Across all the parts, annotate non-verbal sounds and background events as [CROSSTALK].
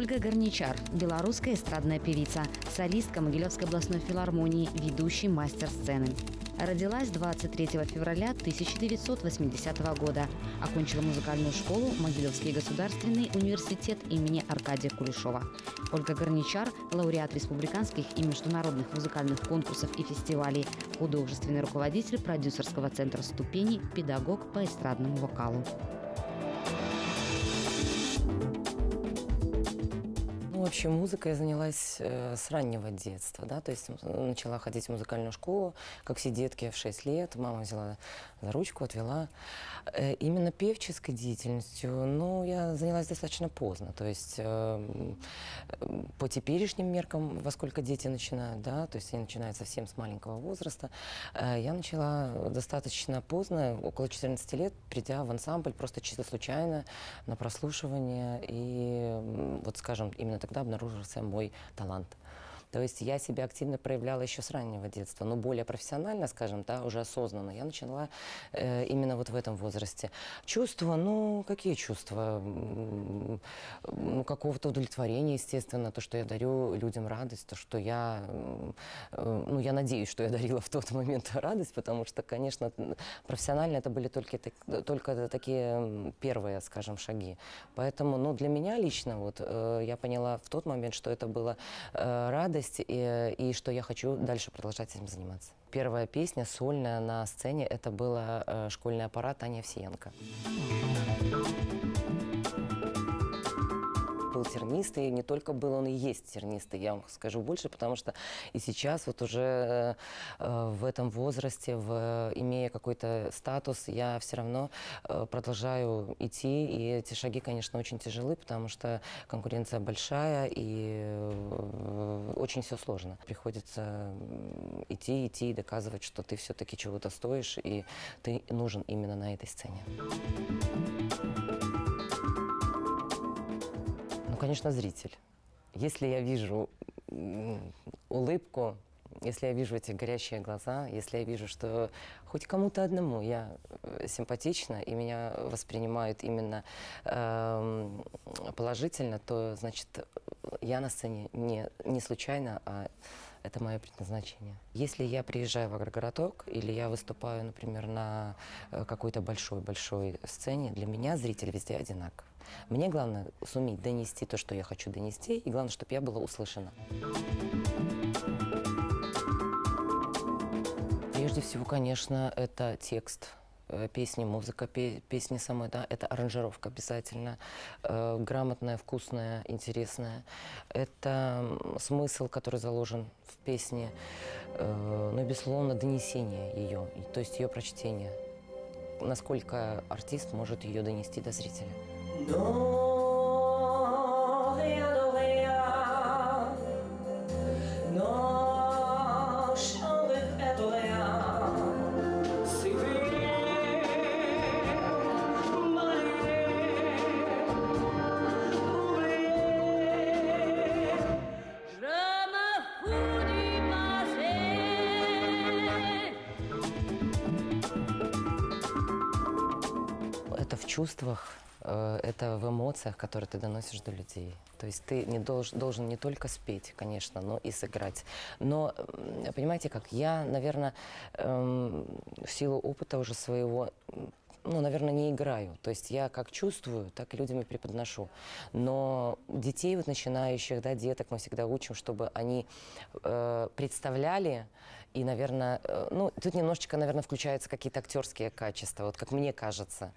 Ольга Горничар, белорусская эстрадная певица, солистка Могилевской областной филармонии, ведущий мастер сцены. Родилась 23 февраля 1980 года. Окончила музыкальную школу Могилевский государственный университет имени Аркадия Кулешова. Ольга Горничар – лауреат республиканских и международных музыкальных конкурсов и фестивалей, художественный руководитель продюсерского центра «Ступени», педагог по эстрадному вокалу. Вообще музыкой я занялась э, с раннего детства, да, то есть начала ходить в музыкальную школу, как все детки в 6 лет, мама взяла за ручку, отвела. Э, именно певческой деятельностью, ну, я занялась достаточно поздно, то есть э, по теперешним меркам, во сколько дети начинают, да, то есть они начинают совсем с маленького возраста, э, я начала достаточно поздно, около 14 лет, придя в ансамбль просто чисто случайно на прослушивание, и вот, скажем, именно так обнаружился мой талант. То есть я себя активно проявляла еще с раннего детства, но более профессионально, скажем, да, уже осознанно. Я начала э, именно вот в этом возрасте. Чувства, ну, какие чувства? Ну, какого-то удовлетворения, естественно, то, что я дарю людям радость, то, что я, э, ну, я надеюсь, что я дарила в тот момент радость, потому что, конечно, профессионально это были только, только такие первые, скажем, шаги. Поэтому, ну, для меня лично, вот, э, я поняла в тот момент, что это было э, радость, радость и, и что я хочу дальше продолжать этим заниматься. Первая песня сольная на сцене это была э, школьный аппарат Таня Овсиенко был тернистый, и не только был, он и есть тернистый, я вам скажу больше, потому что и сейчас вот уже э, в этом возрасте, в, имея какой-то статус, я все равно э, продолжаю идти, и эти шаги, конечно, очень тяжелы, потому что конкуренция большая, и э, очень все сложно. Приходится идти, идти и доказывать, что ты все-таки чего-то стоишь, и ты нужен именно на этой сцене. Конечно, зритель. Если я вижу улыбку, если я вижу эти горящие глаза, если я вижу, что хоть кому-то одному я э, симпатична и меня воспринимают именно э, положительно, то значит я на сцене не, не случайно, а это мое предназначение. Если я приезжаю в агрогородок или я выступаю, например, на э, какой-то большой-большой сцене, для меня зритель везде одинаков. Мне главное суметь донести то, что я хочу донести, и главное, чтобы я была услышана. Прежде всего, конечно, это текст песни, музыка песни самой, да, это аранжировка обязательно, э, грамотная, вкусная, интересная. Это смысл, который заложен в песне, э, ну и, безусловно, донесение ее, то есть ее прочтение. Насколько артист может ее донести до зрителя. Но... чувствах, э, это в эмоциях, которые ты доносишь до людей. То есть ты не долж, должен не только спеть, конечно, но и сыграть. Но, понимаете как, я, наверное, эм, в силу опыта уже своего ну, наверное, не играю. То есть я как чувствую, так и людям и преподношу. Но детей вот начинающих, да, деток мы всегда учим, чтобы они э, представляли и, наверное, э, ну, тут немножечко, наверное, включаются какие-то актерские качества, вот как мне кажется.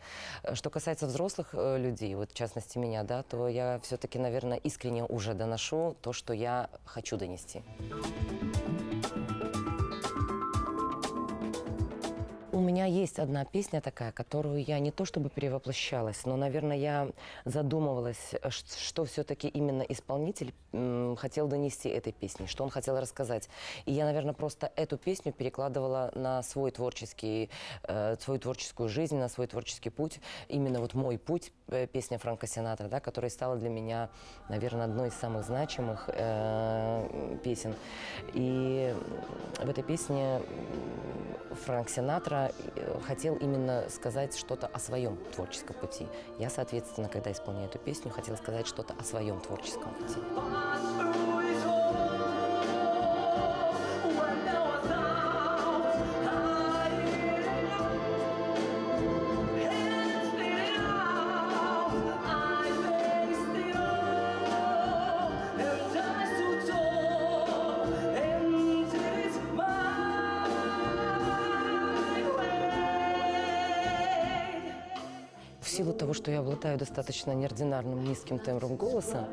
Что касается взрослых э, людей, вот в частности меня, да, то я все-таки, наверное, искренне уже доношу то, что я хочу донести. У меня есть одна песня такая, которую я не то чтобы перевоплощалась, но, наверное, я задумывалась, что все-таки именно исполнитель хотел донести этой песней, что он хотел рассказать. И я, наверное, просто эту песню перекладывала на свой творческий, э, свою творческую жизнь, на свой творческий путь. Именно вот мой путь э, песня Франка Синатра, да, которая стала для меня, наверное, одной из самых значимых э, песен. И в этой песне Франк Синатра э, хотел именно сказать что-то о своем творческом пути. Я, соответственно, когда исполняю эту песню, хотела сказать что-то о своем творческом пути. В силу того, что я обладаю достаточно неординарным низким тембром голоса,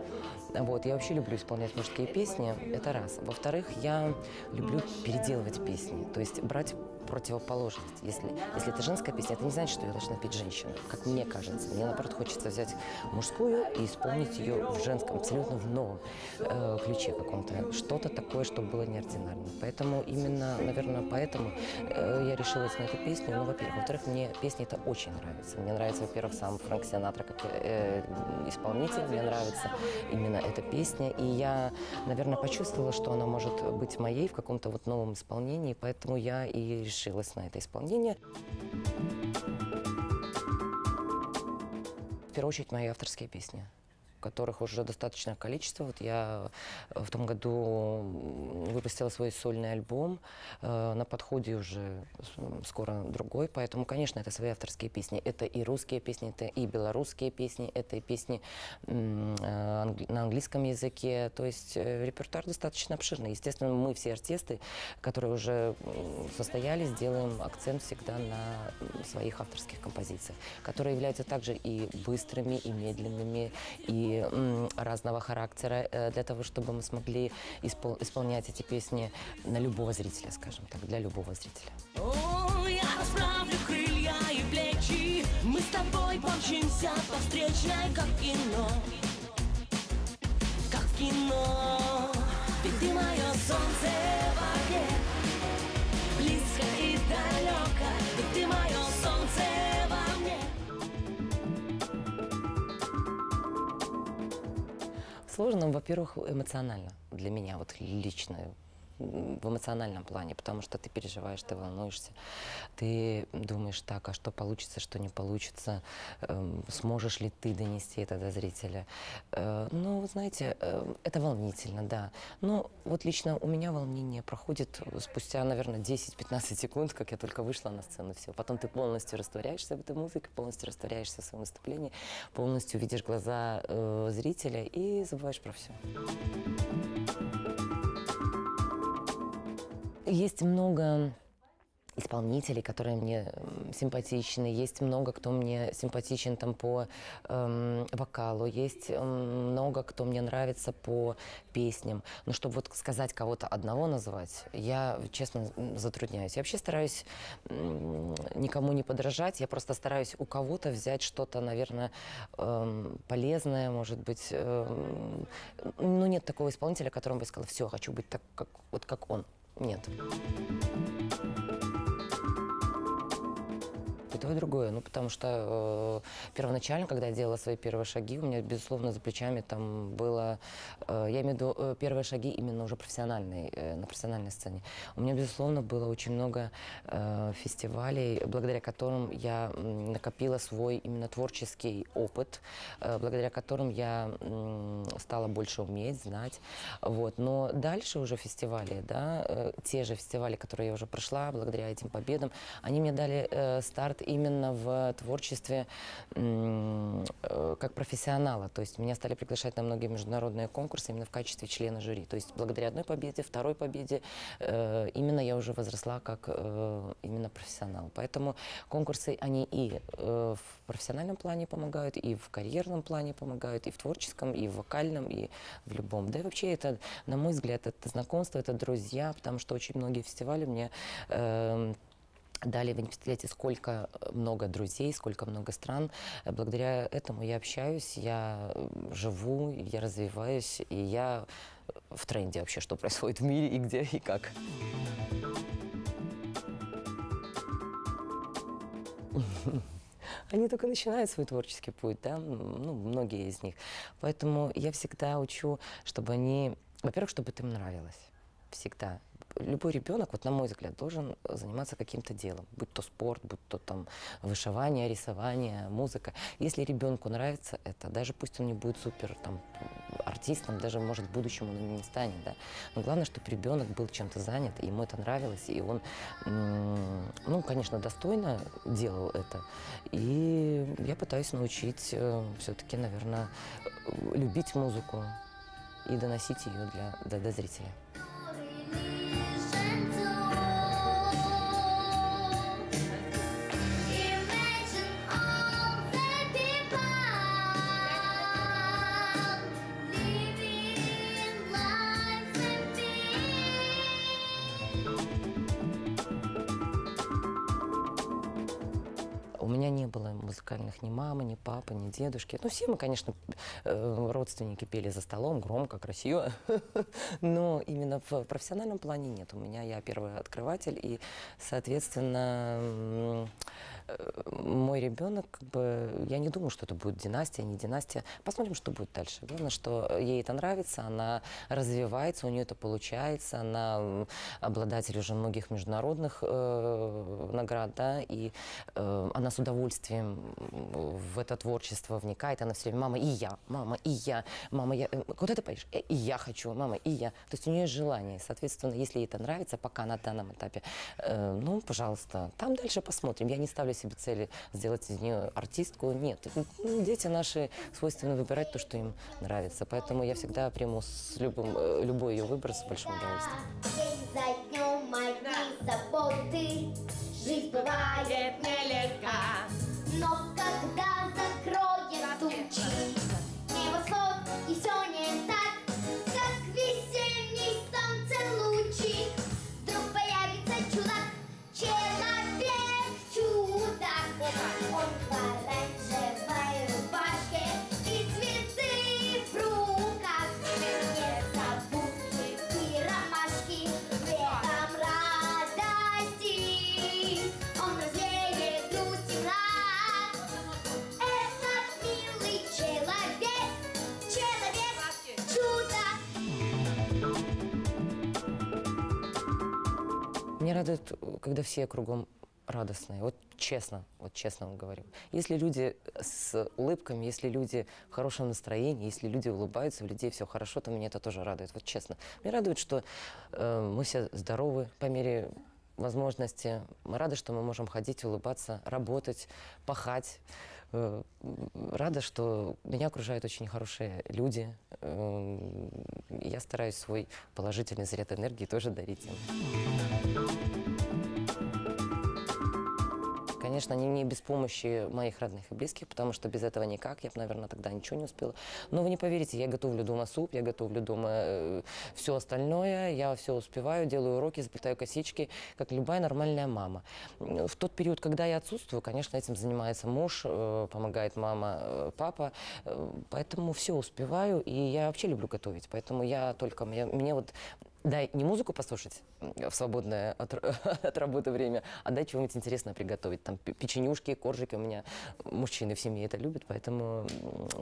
вот, я вообще люблю исполнять мужские песни, это раз. Во-вторых, я люблю переделывать песни, то есть брать противоположность. Если, если это женская песня, это не значит, что ее должна петь женщина, как мне кажется. Мне, наоборот, хочется взять мужскую и исполнить ее в женском, абсолютно в новом э, ключе каком-то. Что-то такое, чтобы было неординарно. Поэтому именно, наверное, поэтому э, я решилась на эту песню. Ну, во-первых. Во-вторых, мне песня эта очень нравится. Мне нравится, во-первых, сам Фрэнк Синатра как э, исполнитель. Мне нравится именно эта песня. И я, наверное, почувствовала, что она может быть моей в каком-то вот новом исполнении. Поэтому я и решилась на это исполнение. В первую очередь, мои авторские песни которых уже достаточное количество. Вот я в том году выпустила свой сольный альбом. Э, на подходе уже скоро другой. Поэтому, конечно, это свои авторские песни. Это и русские песни, это и белорусские песни, это и песни э, на английском языке. То есть э, репертуар достаточно обширный. Естественно, мы все артисты, которые уже состоялись, делаем акцент всегда на своих авторских композициях, которые являются также и быстрыми, и медленными, и разного характера, э, для того, чтобы мы смогли испол исполнять эти песни на любого зрителя, скажем так, для любого зрителя. Я расправлю крылья и плечи, мы с тобой помчимся по встречной, как кино, как кино. Ведь ты мое солнце в огне, близко и далеко, Сложно, во-первых, эмоционально для меня, вот лично в эмоциональном плане, потому что ты переживаешь, ты волнуешься, ты думаешь так, а что получится, что не получится, эм, сможешь ли ты донести это до зрителя. Э, ну, вы знаете, э, это волнительно, да. Но вот лично у меня волнение проходит спустя, наверное, 10-15 секунд, как я только вышла на сцену, все. Потом ты полностью растворяешься в этой музыке, полностью растворяешься в своем выступлении, полностью видишь глаза э, зрителя и забываешь про все. Есть много исполнителей, которые мне симпатичны, есть много кто мне симпатичен там по эм, вокалу, есть много кто мне нравится по песням. Но чтобы вот сказать кого-то одного назвать, я, честно, затрудняюсь. Я вообще стараюсь никому не подражать, я просто стараюсь у кого-то взять что-то, наверное, эм, полезное, может быть. Эм, ну, нет такого исполнителя, которому бы сказала, все, хочу быть так, как, вот как он. Нет. И другое. Ну, потому что э, первоначально, когда я делала свои первые шаги, у меня, безусловно, за плечами там было... Э, я имею в виду э, первые шаги именно уже профессиональные, э, на профессиональной сцене. У меня, безусловно, было очень много э, фестивалей, благодаря которым я накопила свой именно творческий опыт, э, благодаря которым я м, стала больше уметь, знать. Вот. Но дальше уже фестивали, да, э, те же фестивали, которые я уже прошла, благодаря этим победам, они мне дали э, старт именно в творчестве э, как профессионала. То есть меня стали приглашать на многие международные конкурсы именно в качестве члена жюри. То есть благодаря одной победе, второй победе э, именно я уже возросла как э, именно профессионал. Поэтому конкурсы, они и в профессиональном плане помогают, и в карьерном плане помогают, и в творческом, и в вокальном, и в любом. Да и вообще это, на мой взгляд, это знакомство, это друзья, потому что очень многие фестивали мне э, Далее вы не представляете, сколько много друзей, сколько много стран. Благодаря этому я общаюсь, я живу, я развиваюсь, и я в тренде вообще, что происходит в мире и где и как. они только начинают свой творческий путь, да, ну, многие из них. Поэтому я всегда учу, чтобы они, во-первых, чтобы это им нравилось. Всегда. Любой ребенок, вот на мой взгляд, должен заниматься каким-то делом, будь то спорт, будь то там вышивание, рисование, музыка. Если ребенку нравится это, даже пусть он не будет супер там артистом, даже может в будущем он не станет, да. Но главное, чтобы ребенок был чем-то занят, и ему это нравилось, и он, ну, конечно, достойно делал это. И я пытаюсь научить все-таки, наверное, любить музыку и доносить ее для, для, до зрителя. У меня не было музыкальных ни мамы, ни папы, ни дедушки. Ну, все мы, конечно, э, родственники пели за столом, громко, красиво. [LAUGHS] Но именно в профессиональном плане нет. У меня я первый открыватель, и, соответственно, мой ребенок, как бы, я не думаю, что это будет династия, не династия. Посмотрим, что будет дальше. Главное, что ей это нравится, она развивается, у нее это получается, она обладатель уже многих международных э, наград, да, и э, она с удовольствием в это творчество вникает, она все время, мама, и я, мама, и я, мама, я, э, куда ты поешь? «Э, И я хочу, мама, и я. То есть у нее желание, соответственно, если ей это нравится, пока на данном этапе, э, ну, пожалуйста, там дальше посмотрим. Я не ставлю себе цели сделать из нее артистку, нет. Дети наши свойственно выбирать то, что им нравится, поэтому я всегда приму с любым, э, любой ее выбор с большим удовольствием. День за днем одни заботы Жизнь бывает нелегка Но радует, э, когда все кругом радостные. Вот честно, вот честно вам говорю. Если люди с улыбками, если люди в хорошем настроении, если люди улыбаются, у людей все хорошо, то меня это тоже радует. Вот честно. Мне радует, что э, мы все здоровы по мере возможности. Мы рады, что мы можем ходить, улыбаться, работать, пахать. Э, Рада, что меня окружают очень хорошие люди. Э, Я стараюсь свой положительный заряд энергии тоже дарить им. Конечно, не, не без помощи моих родных и близких, потому что без этого никак. Я бы, наверное, тогда ничего не успела. Но вы не поверите, я готовлю дома суп, я готовлю дома все остальное, я все успеваю, делаю уроки, заплетаю косички, как любая нормальная мама. В тот период, когда я отсутствую, конечно, этим занимается муж, э, помогает мама, э, папа, э, поэтому все успеваю, и я вообще люблю готовить, поэтому я только, мне, мне вот Дай не музыку послушать в свободное от, [LAUGHS] от работы время, а дай чего-нибудь интересное приготовить. Там пе- печенюшки, коржики у меня мужчины в семье это любят, поэтому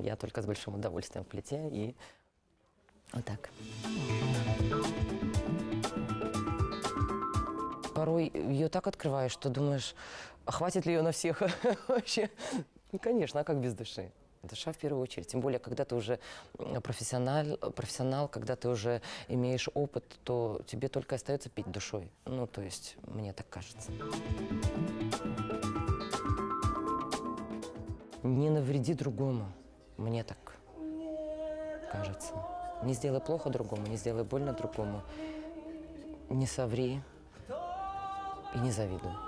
я только с большим удовольствием в плите и вот так. Порой ее так открываешь, что думаешь, а хватит ли ее на всех [LAUGHS] вообще? Ну, конечно, а как без души? Душа в первую очередь. Тем более, когда ты уже профессионал, профессионал, когда ты уже имеешь опыт, то тебе только остается пить душой. Ну, то есть, мне так кажется. Не навреди другому. Мне так кажется. Не сделай плохо другому, не сделай больно другому. Не соври и не завидуй.